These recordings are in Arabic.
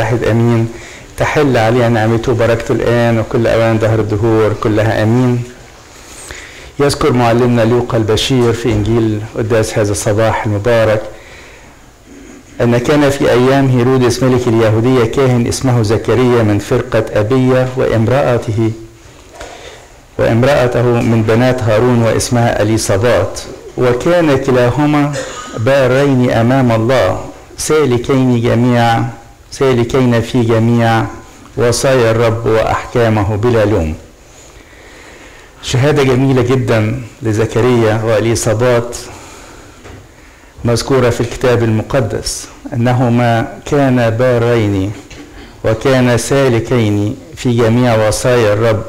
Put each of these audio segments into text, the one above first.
واحد أمين. تحل عليها نعمته وبركته الآن وكل أوان دهر الدهور كلها أمين. يذكر معلمنا لوقا البشير في إنجيل قداس هذا الصباح المبارك أن كان في أيام هيرودس ملك اليهودية كاهن اسمه زكريا من فرقة أبية وامرأته وامرأته من بنات هارون واسمها أليصابات. وكان كلاهما بارين أمام الله سالكين جميع سالكين في جميع وصايا الرب وأحكامه بلا لوم. شهادة جميلة جدا لزكريا وأليصابات مذكورة في الكتاب المقدس أنهما كانا بارين وكانا سالكين في جميع وصايا الرب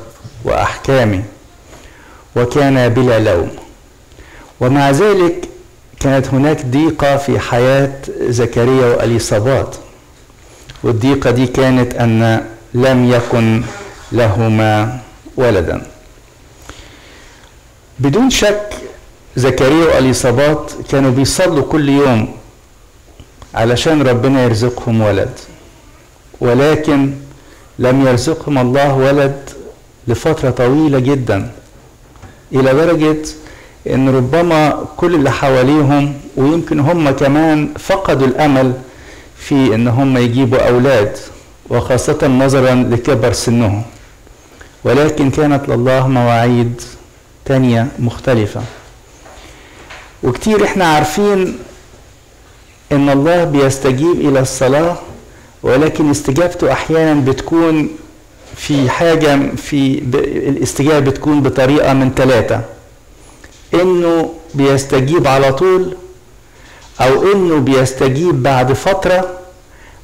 وأحكامه وكان بلا لوم. ومع ذلك كانت هناك ضيقة في حياة زكريا وإليصابات. والضيقة دي كانت أن لم يكن لهما ولدا. بدون شك زكريا وأليصابات كانوا بيصلوا كل يوم علشان ربنا يرزقهم ولد. ولكن لم يرزقهم الله ولد لفترة طويلة جدا إلى درجة إن ربما كل اللي حواليهم ويمكن هم كمان فقدوا الأمل في إن هم يجيبوا أولاد وخاصة نظرا لكبر سنهم. ولكن كانت لله مواعيد تانية مختلفة. وكتير إحنا عارفين إن الله بيستجيب إلى الصلاة ولكن استجابته أحيانا بتكون في حاجة في الاستجابة بتكون بطريقة من ثلاثة إنه بيستجيب على طول أو إنه بيستجيب بعد فترة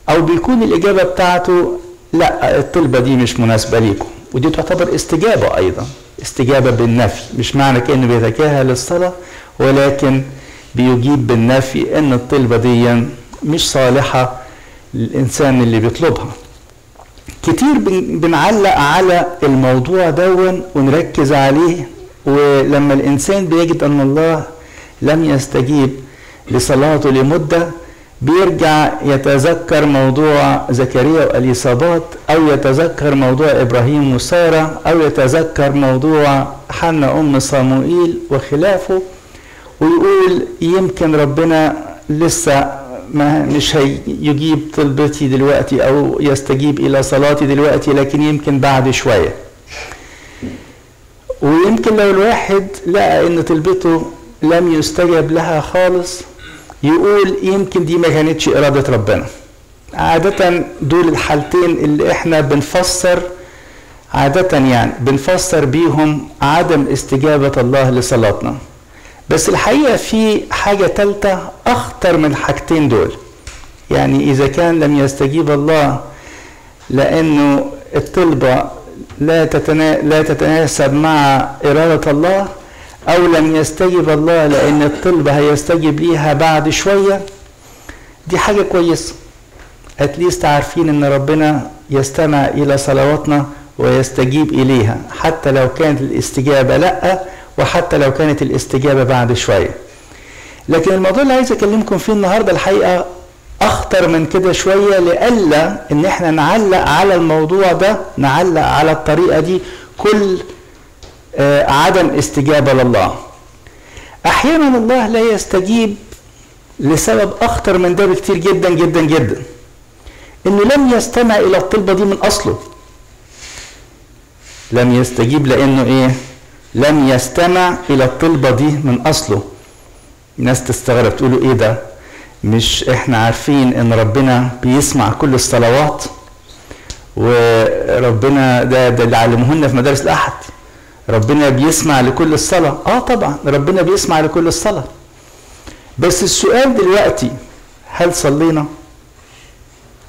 أو بيكون الإجابة بتاعته لا الطلبة دي مش مناسبة ليكم. ودي تعتبر استجابة أيضا استجابة بالنفي. مش معنى كأنه بيتجاهل الصلاة ولكن بيجيب بالنفي إن الطلبة دي مش صالحة للإنسان اللي بيطلبها. كتير بنعلق على الموضوع دون ونركز عليه ولما الإنسان بيجد أن الله لم يستجيب لصلاته لمدة بيرجع يتذكر موضوع زكريا وإليصابات أو يتذكر موضوع إبراهيم وسارة أو يتذكر موضوع حنا أم صموئيل وخلافه ويقول يمكن ربنا لسه ما مش هيجيب طلبتي دلوقتي أو يستجيب إلى صلاتي دلوقتي لكن يمكن بعد شوية. ويمكن لو الواحد لقى إن طلبته لم يستجب لها خالص يقول يمكن دي ما كانتش إرادة ربنا. عادة دول الحالتين اللي إحنا بنفسر عادة يعني بنفسر بيهم عدم استجابة الله لصلاتنا. بس الحقيقة في حاجة تالتة أخطر من الحاجتين دول. يعني إذا كان لم يستجيب الله لأنه الطلبة لا تتنا... لا تتناسب مع إرادة الله أو لم يستجب الله لأن الطلبة هيستجب ليها بعد شوية. دي حاجة كويسة. اتليست عارفين إن ربنا يستمع إلى صلواتنا ويستجيب إليها حتى لو كانت الاستجابة لأ وحتى لو كانت الاستجابة بعد شوية. لكن الموضوع اللي عايز أكلمكم فيه النهاردة الحقيقة أخطر من كده شوية لألا إن إحنا نعلق على الموضوع ده نعلق على الطريقة دي كل عدم استجابة لله. أحيانا الله لا يستجيب لسبب أخطر من ده بكتير جدا جدا جدا. إنه لم يستمع إلى الطلبة دي من أصله. لم يستجيب لأنه إيه؟ لم يستمع إلى الطلبة دي من أصله. الناس تستغرب تقولوا إيه ده؟ مش إحنا عارفين إن ربنا بيسمع كل الصلوات وربنا ده ده اللي علموه في مدارس الأحد. ربنا بيسمع لكل الصلاة. آه طبعا ربنا بيسمع لكل الصلاة. بس السؤال دلوقتي هل صلينا؟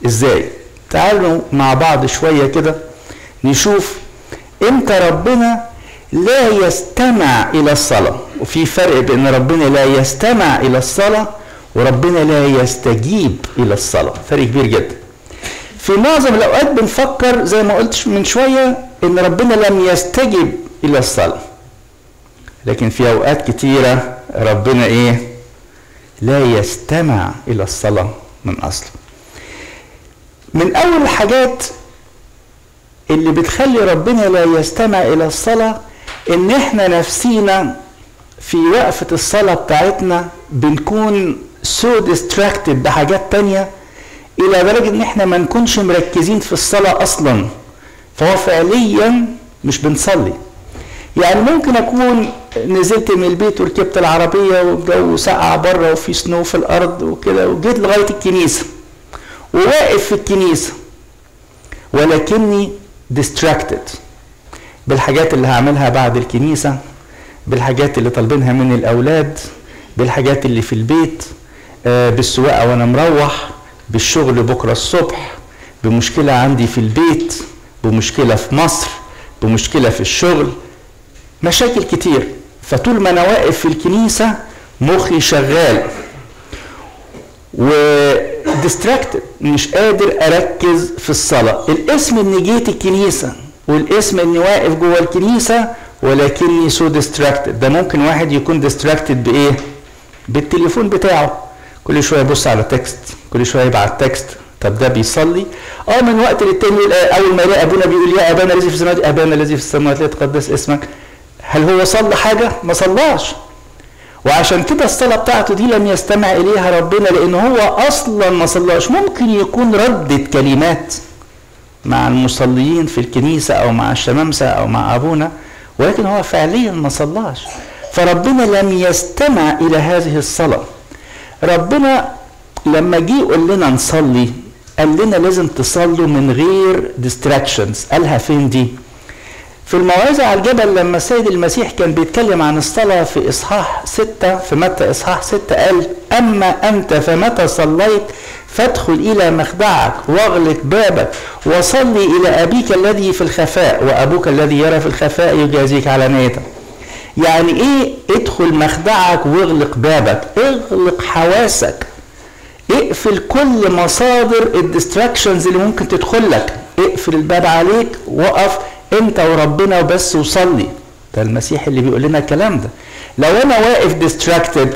إزاي؟ تعالوا مع بعض شوية كده نشوف إمتى ربنا لا يستمع إلى الصلاة. وفي فرق بين ربنا لا يستمع إلى الصلاة وربنا لا يستجيب إلى الصلاة. فرق كبير جدا. في معظم الأوقات بنفكر زي ما قلت من شوية إن ربنا لم يستجب إلى الصلاة. لكن في أوقات كتيرة ربنا إيه؟ لا يستمع إلى الصلاة من أصله. من أول الحاجات اللي بتخلي ربنا لا يستمع إلى الصلاة إن إحنا نفسينا في وقفة الصلاة بتاعتنا بنكون so distracted بحاجات تانية إلى درجة إن إحنا ما نكونش مركزين في الصلاة أصلا. فهو فعليا مش بنصلي. يعني ممكن أكون نزلت من البيت وركبت العربية والجو ساقع بره وفي سنو في الأرض وكده وجيت لغاية الكنيسة. وواقف في الكنيسة. ولكني distracted بالحاجات اللي هعملها بعد الكنيسة بالحاجات اللي طالبينها من الأولاد بالحاجات اللي في البيت آه، بالسواقة وأنا مروح بالشغل بكرة الصبح بمشكلة عندي في البيت بمشكلة في مصر بمشكلة في الشغل مشاكل كتير. فطول ما أنا واقف في الكنيسة مخي شغال. و distracted مش قادر أركز في الصلاة. الاسم إني جيت الكنيسة والاسم إني واقف جوه الكنيسة ولكني so distracted ده ممكن واحد يكون distracted بإيه؟ بالتليفون بتاعه. كل شوية يبص على text كل شوية يبعت تكست طب ده بيصلي؟ آه من وقت للتاني آه، أول ما يلاقي أبونا بيقول يا أبانا الذي في السماوات أبانا الذي في السماوات ليتقدس اسمك. هل هو صلى حاجة؟ ما صلاش. وعشان كده الصلاة بتاعته دي لم يستمع إليها ربنا لأن هو أصلا ما صلاش. ممكن يكون ردد كلمات مع المصليين في الكنيسة أو مع الشمامسة أو مع أبونا ولكن هو فعليا ما صلاش. فربنا لم يستمع إلى هذه الصلاة. ربنا لما جه يقول لنا نصلي قال لنا لازم تصلوا من غير ديستراكشنز قالها فين دي؟ في الموعظة على الجبل لما السيد المسيح كان بيتكلم عن الصلاة في إصحاح ستة في متى إصحاح ستة قال أما أنت فمتى صليت فادخل إلى مخدعك واغلق بابك وصلي إلى أبيك الذي في الخفاء وأبوك الذي يرى في الخفاء يجازيك على نيتك. يعني إيه ادخل مخدعك واغلق بابك؟ اغلق حواسك. اقفل كل مصادر ال distractions اللي ممكن تدخل لك. اقفل الباب عليك وقف انت وربنا وبس وصلي ده المسيح اللي بيقول لنا الكلام ده لو أنا واقف distracted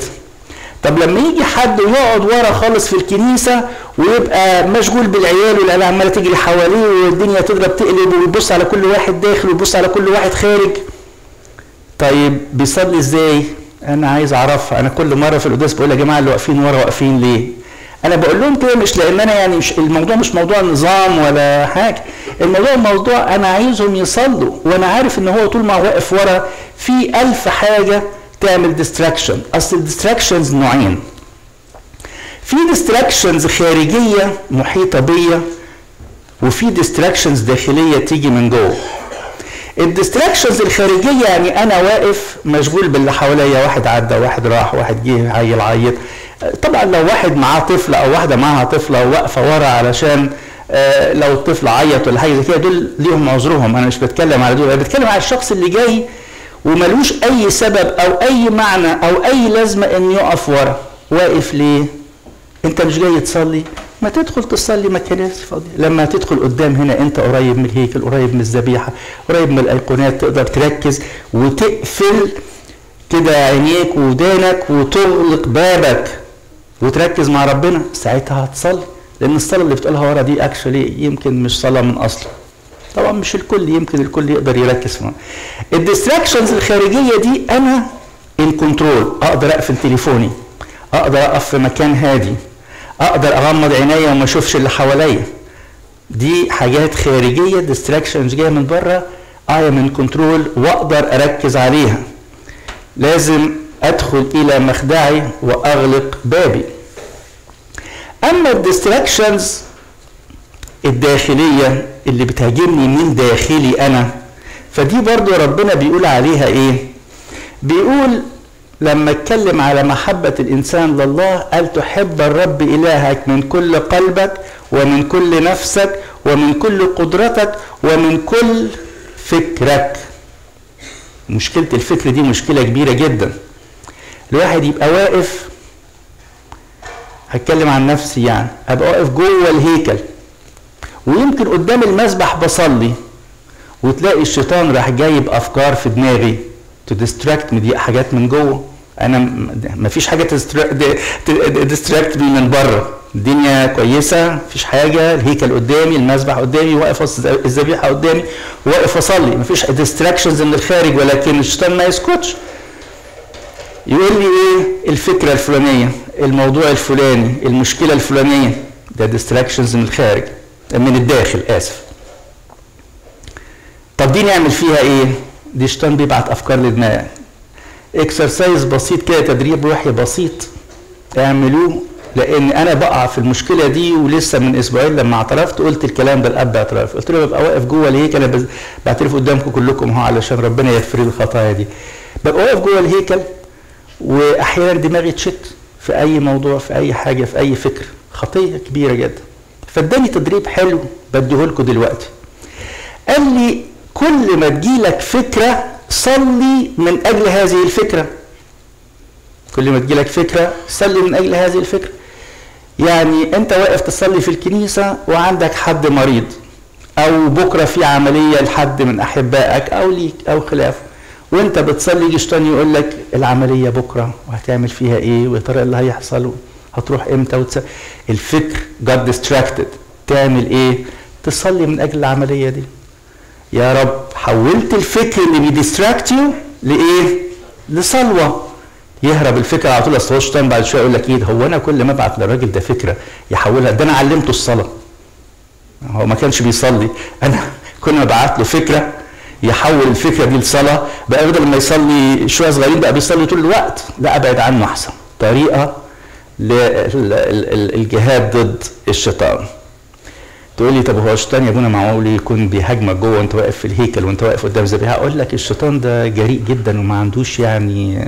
طب لما يجي حد ويقعد ورا خالص في الكنيسة ويبقى مشغول بالعيال والعيال عمالة تجري حواليه والدنيا تضرب تقلب ويبص على كل واحد داخل ويبص على كل واحد خارج طيب بيصلي إزاي؟ أنا عايز أعرفها أنا كل مرة في القداس بقول يا جماعة اللي واقفين ورا واقفين ليه؟ أنا بقول لهم كده مش لأن أنا يعني مش الموضوع مش موضوع نظام ولا حاجة. الموضوع موضوع أنا عايزهم يصلوا وأنا عارف إن هو طول ما هو واقف ورا في ألف حاجة تعمل distraction أصل ال distractions نوعين. في distractions خارجية محيطة بيا وفي distractions داخلية تيجي من جوه. الديستراكشنز الخارجية يعني أنا واقف مشغول باللي حواليا واحد عدى واحد راح واحد جه عيل عيط. طبعا لو واحد معاه طفل أو واحدة معاها طفلة واقفة ورا علشان آه، لو الطفل عيط ولا حاجة كده دول ليهم عذرهم. أنا مش بتكلم على دول أنا بتكلم على الشخص اللي جاي وملوش أي سبب أو أي معنى أو أي لازمة إن يقف ورا. واقف ليه؟ أنت مش جاي تصلي؟ ما تدخل تصلي ما كناس فاضية لما تدخل قدام هنا أنت قريب من الهيكل قريب من الذبيحة قريب من الأيقونات تقدر تركز وتقفل كده عينيك ودانك وتغلق بابك. وتركز مع ربنا ساعتها هتصلي. لأن الصلاة اللي بتقولها ورا دي actually يمكن مش صلاة من أصله. طبعا مش الكل يمكن الكل يقدر يركز فيها. ال distractions الخارجية دي أنا in control أقدر أقفل تليفوني أقدر أقف في مكان هادي أقدر أغمض عينيا وما أشوفش اللي حواليا. دي حاجات خارجية distractions جاية من بره I'm in control وأقدر أركز عليها. لازم أدخل إلى مخدعي وأغلق بابي. أما ال distractions الداخلية اللي بتهاجمني من داخلي أنا فدي برضو ربنا بيقول عليها إيه؟ بيقول لما أتكلم على محبة الإنسان لله قال تحب الرب إلهك من كل قلبك ومن كل نفسك ومن كل قدرتك ومن كل فكرك. مشكلة الفكر دي مشكلة كبيرة جدا. الواحد يبقى واقف. هتكلم عن نفسي يعني. أبقى واقف جوه الهيكل. ويمكن قدام المسبح بصلي. وتلاقي الشيطان راح جايب أفكار في دماغي. تديستراكت دي حاجات من جوه. أنا ما فيش حاجة ت distract me من بره. الدنيا كويسة. مفيش حاجة. الهيكل قدامي. المذبح قدامي. واقف الذبيحه قدامي. واقف أصلي. مفيش distractions من الخارج. ولكن الشيطان ما يسكتش. يقول لي إيه؟ الفكرة الفلانية الموضوع الفلاني المشكلة الفلانية. ده distractions من الخارج من الداخل آسف. طب دي نعمل فيها إيه؟ دي الشيطان بيبعت أفكار لدماغك exercise بسيط كده تدريب روحي بسيط. اعملوه لأن أنا بقع في المشكلة دي ولسه من أسبوعين لما اعترفت قلت الكلام ده لأب اعترافي قلت له ببقى واقف جوه الهيكل أنا بعترف قدامكم كلكم أهو علشان ربنا يغفر لي الخطايا دي. ببقى واقف جوه الهيكل وأحيانا دماغي تشت في أي موضوع في أي حاجة في أي فكر. خطية كبيرة جدا. فاداني تدريب حلو بديه لكم دلوقتي. قال لي كل ما تجيلك فكرة صلي من أجل هذه الفكرة. كل ما تجيلك فكرة صلي من أجل هذه الفكرة. يعني أنت واقف تصلي في الكنيسة وعندك حد مريض أو بكرة في عملية لحد من أحبائك أو ليك أو خلافه. وانت بتصلي يجي الشيطان يقول لك العملية بكرة وهتعمل فيها إيه ترى اللي هيحصل هتروح إمتى وتس... الفكر got distracted تعمل إيه؟ تصلي من أجل العملية دي. يا رب حولت الفكر اللي بي distract you لإيه؟ لصلاة. يهرب الفكرة على طول. أصل هو الشيطان بعد شوية يقول لك إيه هو أنا كل ما أبعت للراجل ده فكرة يحولها؟ ده أنا علمته الصلاة. هو ما كانش بيصلي. أنا كل ما بعت له فكرة يحول الفكرة دي لصلاه بقى بدل ما يصلي شوية صغيرين بقى بيصلي طول الوقت. لا أبعد عنه أحسن. طريقة للجهاد ضد الشيطان. تقول لي طب هو الشيطان يا ابونا معقول يكون بيهاجمك جوه وانت واقف في الهيكل وانت واقف قدام ذبيحه أقول لك الشيطان ده جريء جدا وما عندوش يعني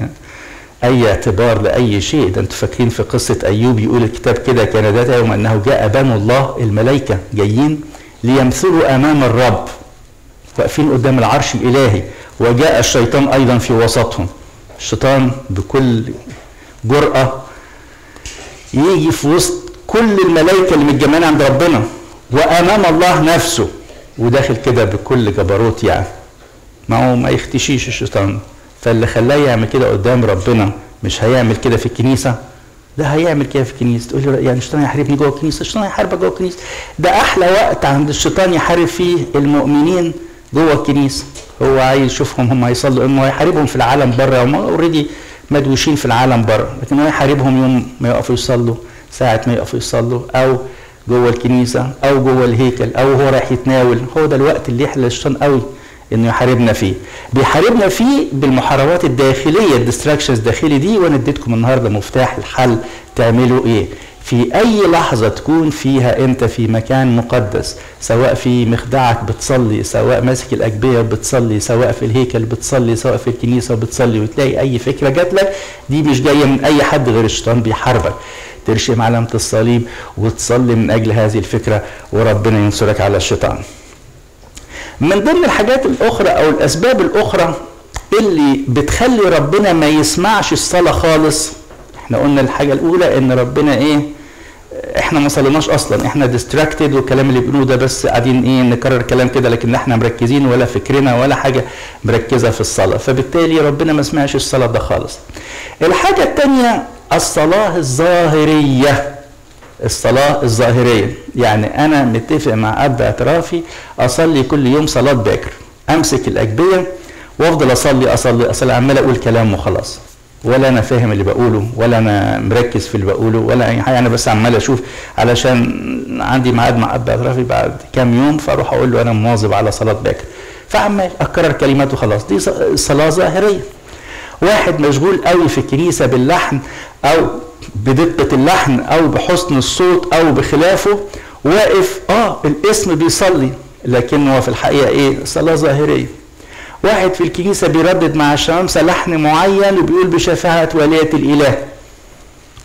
أي اعتبار لأي شيء. ده أنتوا فاكرين في قصة أيوب يقول الكتاب كده كان ذات يوم أنه جاء بنو الله الملائكة جايين ليمثلوا أمام الرب. واقفين قدام العرش الإلهي وجاء الشيطان أيضا في وسطهم. الشيطان بكل جرأة يجي في وسط كل الملائكة اللي متجمعين عند ربنا وأمام الله نفسه. وداخل كده بكل جبروت يعني. ما هو ما يختشيش الشيطان. فاللي خلاه يعمل كده قدام ربنا مش هيعمل كده في الكنيسة. ده هيعمل كده في الكنيسة. تقول لي يعني الشيطان يحاربني جوه الكنيسة؟ الشيطان هيحاربك جوه الكنيسة. ده أحلى وقت عند الشيطان يحارب فيه المؤمنين جوه الكنيسة. هو عايز يشوفهم هم هيصلوا انه هيحاربهم في العالم بره. هم already مدوشين في العالم بره. لكن هو يحاربهم يوم ما يقفوا يصلوا ساعة ما يقفوا يصلوا أو جوه الكنيسة أو جوه الهيكل أو هو رايح يتناول. هو ده الوقت اللي يحلى الشيطان قوي إنه يحاربنا فيه. بيحاربنا فيه بالمحاربات الداخلية ال distractions الداخلي دي. وأنا اديتكم النهارده مفتاح الحل تعملوا إيه. في أي لحظة تكون فيها أنت في مكان مقدس سواء في مخدعك بتصلي سواء ماسك الاجبيه بتصلي سواء في الهيكل بتصلي سواء في الكنيسة بتصلي وتلاقي أي فكرة جات لك دي مش جاية من أي حد غير الشيطان بيحاربك. ترشم علامه الصليب وتصلي من أجل هذه الفكرة وربنا ينصرك على الشيطان. من ضمن الحاجات الأخرى أو الأسباب الأخرى اللي بتخلي ربنا ما يسمعش الصلاة خالص إحنا قلنا الحاجة الأولى إن ربنا إيه؟ إحنا ما صليناش أصلا. إحنا ديستراكتد والكلام اللي بنقوله ده بس قاعدين إيه نكرر كلام كده لكن إحنا مركزين ولا فكرنا ولا حاجة مركزة في الصلاة. فبالتالي ربنا ما سمعش الصلاة ده خالص. الحاجة الثانية الصلاة الظاهرية. الصلاة الظاهرية. يعني أنا متفق مع أب اعترافي أصلي كل يوم صلاة باكر. أمسك الأجبية وأفضل أصلي أصلي أصلي عمال أقول كلام وخلاص. ولا أنا فاهم اللي بقوله ولا أنا مركز في اللي بقوله ولا أي حاجة. أنا بس عمال أشوف علشان عندي ميعاد مع أب اعترافي بعد كام يوم فأروح أقول له أنا مواظب على صلاة باكر. فعمال أكرر كلمات وخلاص. دي صلاة ظاهرية. واحد مشغول قوي في الكنيسة باللحن أو بدقة اللحن أو بحسن الصوت أو بخلافه واقف آه الاسم بيصلي لكن هو في الحقيقة إيه؟ صلاة ظاهرية. واحد في الكنيسة بيردد مع الشمامسة لحن معين وبيقول بشفاعة والية الإله.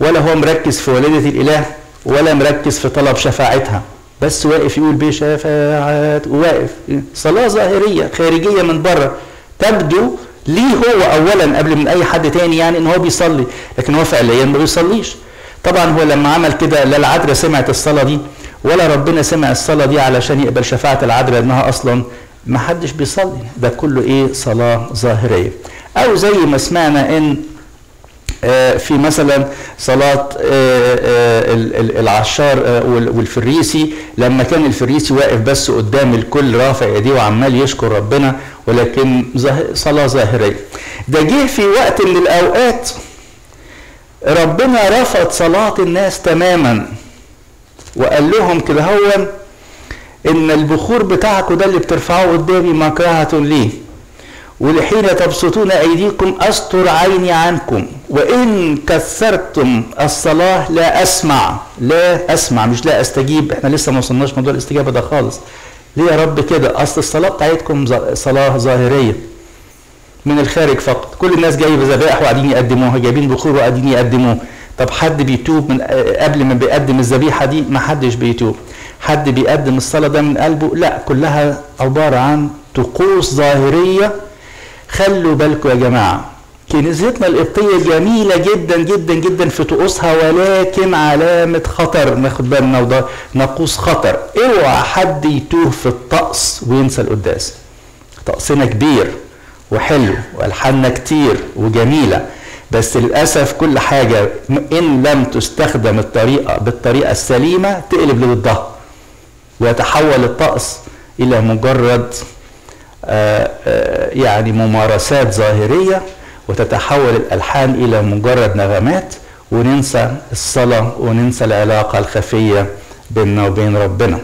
ولا هو مركز في والدة الإله ولا مركز في طلب شفاعتها. بس واقف يقول بشفاعة وواقف. صلاة ظاهرية خارجية من بره. تبدو ليه هو اولا قبل من أي حد تاني يعني إن هو بيصلي. لكن هو فعليا ما بيصليش. طبعا هو لما عمل كده لا العذراء سمعت الصلاة دي ولا ربنا سمع الصلاة دي علشان يقبل شفاعة العذراء إنها أصلا ما حدش بيصلي. ده كله إيه؟ صلاة ظاهرية. أو زي ما سمعنا إن في مثلا صلاة العشار والفريسي. لما كان الفريسي واقف بس قدام الكل رافع إيديه وعمال يشكر ربنا ولكن صلاة ظاهرية. ده جه في وقت من الأوقات ربنا رفض صلاة الناس تماما. وقال لهم كده هو إن البخور بتاعكم ده اللي بترفعوه قدامي مكرهة ليه؟ ولحين تبسطون أيديكم أستر عيني عنكم وإن كثرتم الصلاة لا أسمع لا أسمع مش لا أستجيب إحنا لسه ما وصلناش موضوع الاستجابة ده خالص. ليه يا رب كده؟ أصل الصلاة بتاعتكم صلاة ظاهرية من الخارج فقط. كل الناس جايبه ذبائح وقاعدين يقدموها جايبين بخور وقاعدين يقدموه. طب حد بيتوب من قبل ما بيقدم الذبيحة دي؟ ما حدش بيتوب. حد بيقدم الصلاة ده من قلبه؟ لا كلها عبارة عن طقوس ظاهرية. خلوا بالكم يا جماعة كنيستنا القبطية جميلة جدا جدا جدا في طقوسها ولكن علامة خطر. ناخد بالنا وده ناقوس خطر. اوعى حد يتوه في الطقس وينسى القداس. طقسنا كبير وحلو وألحاننا كتير وجميلة بس للأسف كل حاجة إن لم تستخدم الطريقة بالطريقة السليمة تقلب لضدها ويتحول الطقس إلى مجرد آآ آآ يعني ممارسات ظاهرية وتتحول الألحان إلى مجرد نغمات وننسى الصلاة وننسى العلاقة الخفية بيننا وبين ربنا.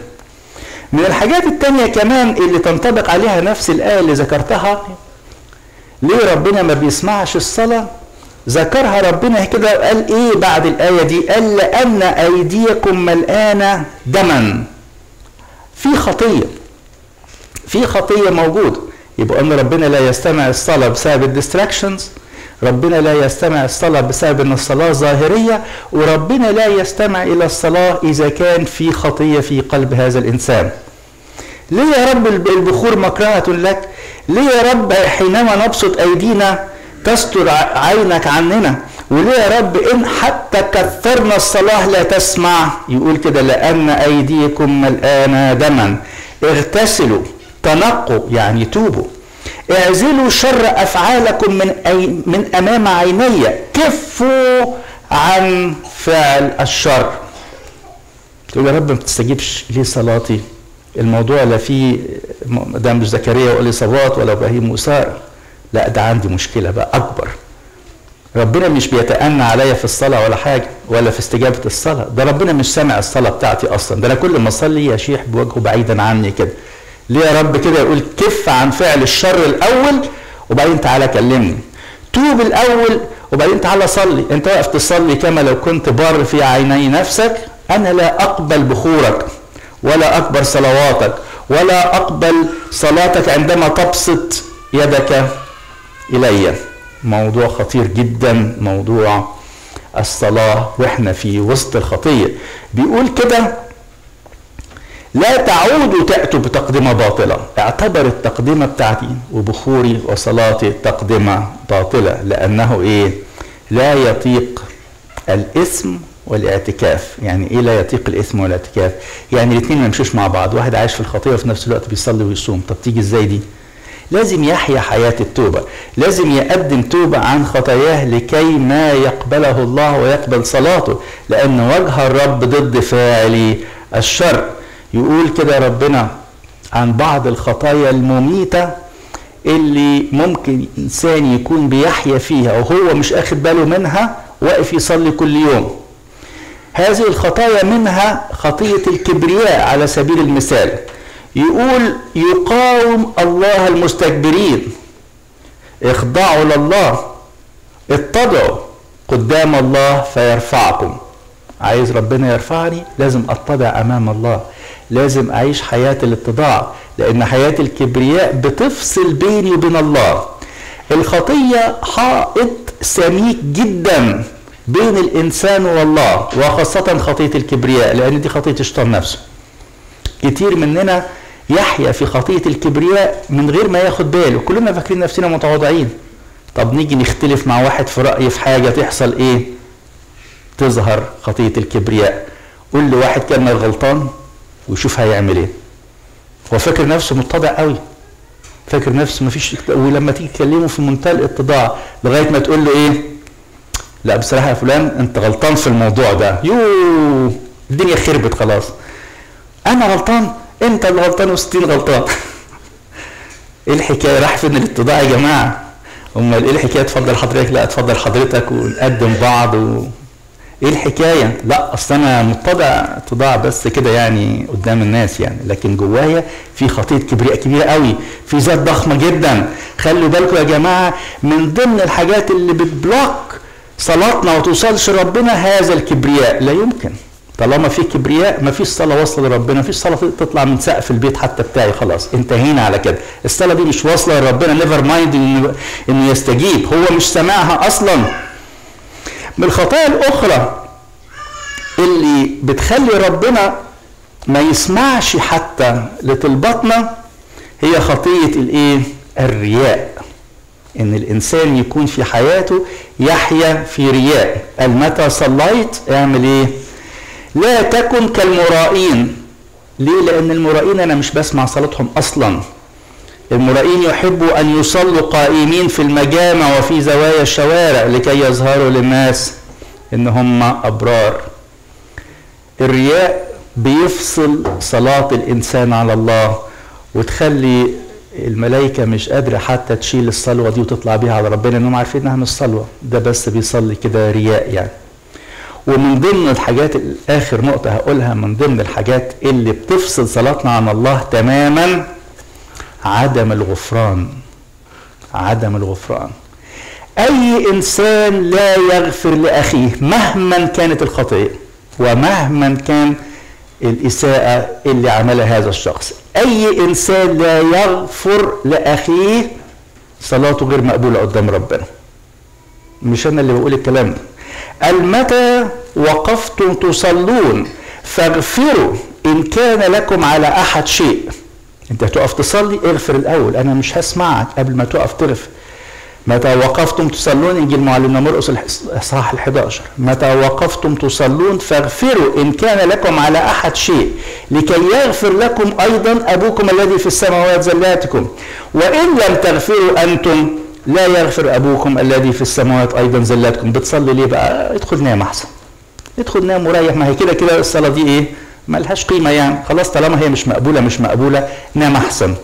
من الحاجات التانية كمان اللي تنطبق عليها نفس الآية اللي ذكرتها ليه ربنا ما بيسمعش الصلاة؟ ذكرها ربنا كده قال إيه بعد الآية دي؟ قال لأن أيديكم ملآنة دما. في خطية في خطية موجودة يبقى أن ربنا لا يستمع الصلاة بسبب الديستراكشنز ربنا لا يستمع الصلاة بسبب أن الصلاة ظاهرية وربنا لا يستمع إلى الصلاة إذا كان في خطية في قلب هذا الإنسان. ليه يا رب البخور مكرهة لك؟ ليه يا رب حينما نبسط أيدينا تستر عينك عننا؟ وليه يا رب إن حتى كثرنا الصلاة لا تسمع؟ يقول كده لأن أيديكم ملآنة دما. اغتسلوا تنقوا يعني توبوا. اعزلوا شر أفعالكم من, أي من أمام عيني. كفوا عن فعل الشر. تقول يا رب ما بتستجيبش ليه صلاتي؟ الموضوع لا فيه ده مش زكريا واليصابات ولا إبراهيم وساره لا ده عندي مشكلة بقى أكبر. ربنا مش بيتأنى عليا في الصلاة ولا حاجة ولا في استجابة الصلاة. ده ربنا مش سامع الصلاة بتاعتي أصلا. ده أنا كل ما أصلي يشيح بوجهه بعيدا عني كده. ليه يا رب كده يقول كف عن فعل الشر الأول وبعدين تعالى كلمني. توب الأول وبعدين تعالى صلي. أنت واقف تصلي كما لو كنت بار في عيني نفسك. أنا لا أقبل بخورك ولا أقبل صلواتك ولا أقبل صلاتك عندما تبسط يدك إلي. موضوع خطير جدا موضوع الصلاة وإحنا في وسط الخطية. بيقول كده لا تعودوا تأتوا بتقدمة باطلة. اعتبر التقدمة بتاعتي وبخوري وصلاتي تقدمة باطلة لأنه إيه؟ لا يطيق الاسم والاعتكاف. يعني إيه لا يطيق الإثم والاعتكاف؟ يعني الاثنين ما يمشوش مع بعض. واحد عايش في الخطية وفي نفس الوقت بيصلي ويصوم. طب تيجي إزاي دي؟ لازم يحيا حياة التوبة. لازم يقدم توبة عن خطاياه لكي ما يقبله الله ويقبل صلاته لأن وجه الرب ضد فاعلي الشر. يقول كده ربنا عن بعض الخطايا المميتة اللي ممكن إنسان يكون بيحيا فيها وهو مش أخد باله منها واقف يصلي كل يوم. هذه الخطايا منها خطية الكبرياء على سبيل المثال. يقول يقاوم الله المستكبرين. اخضعوا لله اتضعوا قدام الله فيرفعكم. عايز ربنا يرفعني لازم أتضع أمام الله. لازم أعيش حياة الاتضاع لأن حياة الكبرياء بتفصل بيني وبين الله. الخطية حائط سميك جدا بين الإنسان والله وخاصة خطية الكبرياء لأن دي خطية الشيطان نفسه. كتير مننا يحيا في خطية الكبرياء من غير ما ياخد باله. كلنا فاكرين نفسنا متواضعين. طب نيجي نختلف مع واحد في رأي في حاجة تحصل إيه؟ تظهر خطية الكبرياء. قول لواحد كان غلطان ويشوف هيعمل إيه. هو فاكر نفسه متضع قوي. فاكر نفسه مفيش ولما تيجي تكلمه في منتهى الاتضاع لغاية ما تقول له إيه؟ لا بصراحة يا فلان أنت غلطان في الموضوع ده. يو الدنيا خربت خلاص. أنا غلطان؟ انت اللي غلطان وستين غلطان. إيه الحكاية؟ راح فين الاتضاع يا جماعة؟ أمال إيه الحكاية؟ اتفضل حضرتك. لا اتفضل حضرتك ونقدم بعض و... إيه الحكاية؟ لا أصل أنا متضع اتضاع بس كده يعني قدام الناس يعني لكن جوايا في خطيه كبرياء كبيرة قوي في ذات ضخمة جدا. خلوا بالكم يا جماعة من ضمن الحاجات اللي بتبلوك صلاتنا وما توصلش ربنا هذا الكبرياء. لا يمكن. طالما في كبرياء ما فيش صلاة واصلة لربنا فيش صلاة تطلع من سقف البيت حتى بتاعي خلاص. انتهينا على كده. الصلاة دي مش واصلة لربنا never mind انه إنه يستجيب. هو مش سامعها أصلا. من الخطايا الأخرى اللي بتخلي ربنا ما يسمعش حتى لطلباتنا هي خطية الإيه؟ الرياء. إن الإنسان يكون في حياته يحيا في رياء. قال متى صليت؟ اعمل إيه؟ لا تكن كالمرائين. ليه؟ لأن المرائين أنا مش بسمع صلاتهم أصلا. المرائين يحبوا أن يصلوا قائمين في المجامع وفي زوايا الشوارع لكي يظهروا للناس إن هم أبرار. الرياء بيفصل صلاة الإنسان على الله وتخلي الملائكة مش قادرة حتى تشيل الصلوة دي وتطلع بيها على ربنا إنهم عارفين إنها مش صلوة. ده بس بيصلي كده رياء يعني. ومن ضمن الحاجات آخر نقطة هقولها من ضمن الحاجات اللي بتفصل صلاتنا عن الله تماما عدم الغفران. عدم الغفران. أي إنسان لا يغفر لأخيه مهما كانت الخطيئة ومهما كان الإساءة اللي عملها هذا الشخص. أي إنسان لا يغفر لأخيه صلاته غير مقبولة قدام ربنا. مش أنا اللي بقول الكلام ده. قال متى وقفتم تصلون فاغفروا إن كان لكم على أحد شيء. أنت هتقف تصلي؟ اغفر الأول أنا مش هسمعك قبل ما تقف تغفر. متى وقفتم تصلون؟ إنجيل معلمنا مرقس الاصحاح ال11 متى وقفتم تصلون؟ فاغفروا إن كان لكم على أحد شيء لكي يغفر لكم أيضا أبوكم الذي في السماوات زلاتكم وإن لم تغفروا أنتم لا يغفر أبوكم الذي في السماوات أيضا زلاتكم بتصلي ليه بقى؟ ادخل نام أحسن. ادخل نام وريح ما هي كده كده الصلاة دي إيه؟ ملهاش قيمة يعني. خلاص طالما هي مش مقبولة مش مقبولة نام أحسن.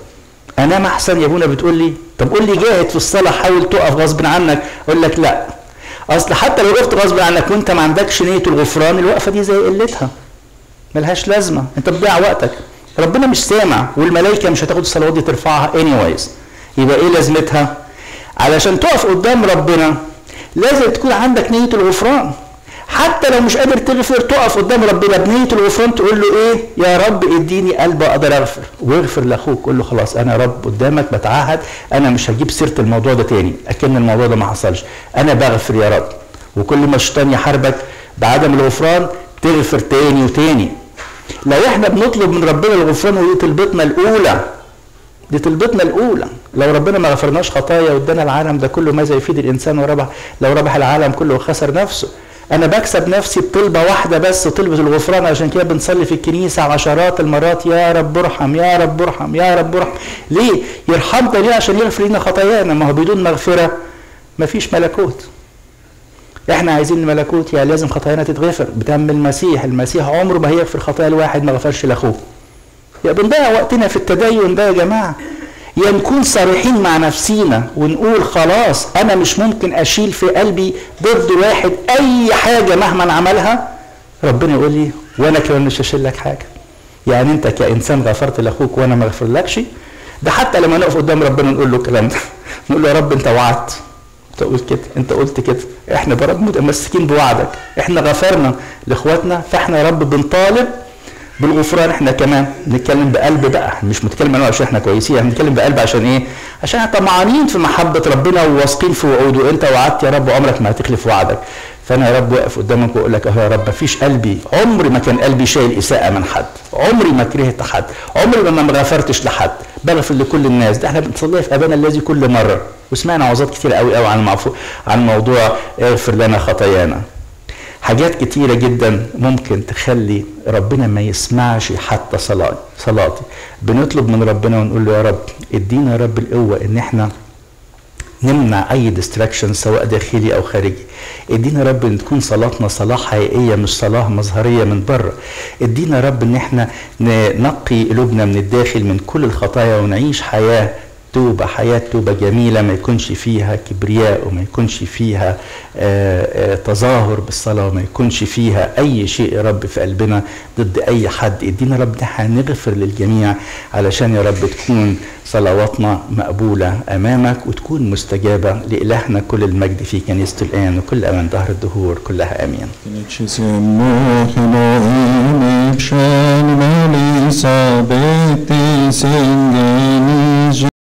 انام أحسن يا ابونا بتقول لي؟ طب قول لي جاهد في الصلاة حاول تقف غصب عنك. أقول لك لا. أصل حتى لو وقفت غصب عنك وأنت ما عندكش نية الغفران الوقفة دي زي قلتها. ملهاش لازمة. أنت بتضيع وقتك. ربنا مش سامع والملائكة مش هتاخد الصلوات دي ترفعها anyways. يبقى إيه لازمتها؟ علشان تقف قدام ربنا لازم تكون عندك نية الغفران. حتى لو مش قادر تغفر تقف قدام ربنا بنيه الغفران تقول له إيه؟ يا رب إديني قلب أقدر أغفر. واغفر لأخوك قول له خلاص أنا رب قدامك بتعهد أنا مش هجيب سيرة الموضوع ده تاني. أكن الموضوع ده ما حصلش. أنا بغفر يا رب. وكل ما الشيطان يحاربك بعدم الغفران تغفر تاني وتاني. لو إحنا بنطلب من ربنا الغفران ودي طلبتنا الأولى دي طلبتنا الأولى. لو ربنا ما غفرناش خطايا وادانا العالم ده كله ماذا يفيد الإنسان وربح؟ لو ربح العالم كله وخسر نفسه. أنا بكسب نفسي بطلبة واحدة بس طلبه الغفران عشان كده بنصلي في الكنيسة عشرات المرات يا رب ارحم يا رب ارحم يا رب ارحم. ليه؟ يرحمنا ليه؟ عشان يغفر لنا خطايانا. ما هو بدون مغفرة مفيش ملكوت. إحنا عايزين الملكوت يعني لازم خطايانا تتغفر. بدم المسيح المسيح عمره ما هيغفر خطايا الواحد ما غفرش لأخوه. يا بنضيع وقتنا في التدين ده يا جماعة. يا نكون صريحين مع نفسينا ونقول خلاص أنا مش ممكن أشيل في قلبي ضد واحد أي حاجة مهما عملها. ربنا يقول لي وأنا كمان مش هشيل لك حاجة. يعني أنت كإنسان غفرت لأخوك وأنا ما غفرلكش؟ ده حتى لما نقف قدام ربنا نقول له الكلام ده. نقول له يا رب أنت وعدت. أنت قلت كده أنت قلت كده. إحنا برب متمسكين بوعدك. إحنا غفرنا لإخواتنا فإحنا يا رب بنطالب بالغفران إحنا كمان نتكلم بقلب بقى. مش بنتكلم أنا عشان إحنا كويسين إحنا بنتكلم بقلب عشان إيه؟ عشان إحنا طمعانين في محبة ربنا وواثقين في وعوده. انت وعدت يا رب عمرك ما هتخلف وعدك. فأنا يا رب واقف قدامك وأقول لك أهو يا رب مفيش قلبي عمري ما كان قلبي شايل إساءة من حد. عمري ما كرهت حد. عمري ما ما غفرتش لحد. بغفر لكل الناس. ده إحنا بنصليها في أبانا الذي كل مرة. وسمعنا عظات كتير قوي قوي عن المعفو عن موضوع اغفر لنا خطايانا. حاجات كتيرة جدا ممكن تخلي ربنا ما يسمعش حتى صلاة صلاتي. بنطلب من ربنا ونقول له يا رب ادينا يا رب القوة إن إحنا نمنع أي ديستراكشن سواء داخلي أو خارجي. ادينا يا رب إن تكون صلاتنا صلاة حقيقية مش صلاة مظهرية من بره. ادينا يا رب إن إحنا ننقي قلوبنا من الداخل من كل الخطايا ونعيش حياة توبة حياة توبة جميلة ما يكونش فيها كبرياء وما يكونش فيها آآ آآ تظاهر بالصلاة وما يكونش فيها أي شيء يا رب في قلبنا ضد أي حد. إدينا رب نحن نغفر للجميع علشان يا رب تكون صلواتنا مقبولة أمامك وتكون مستجابة لإلهنا. كل المجد في كنيسته الآن وكل أمان دهر الدهور كلها. آمين.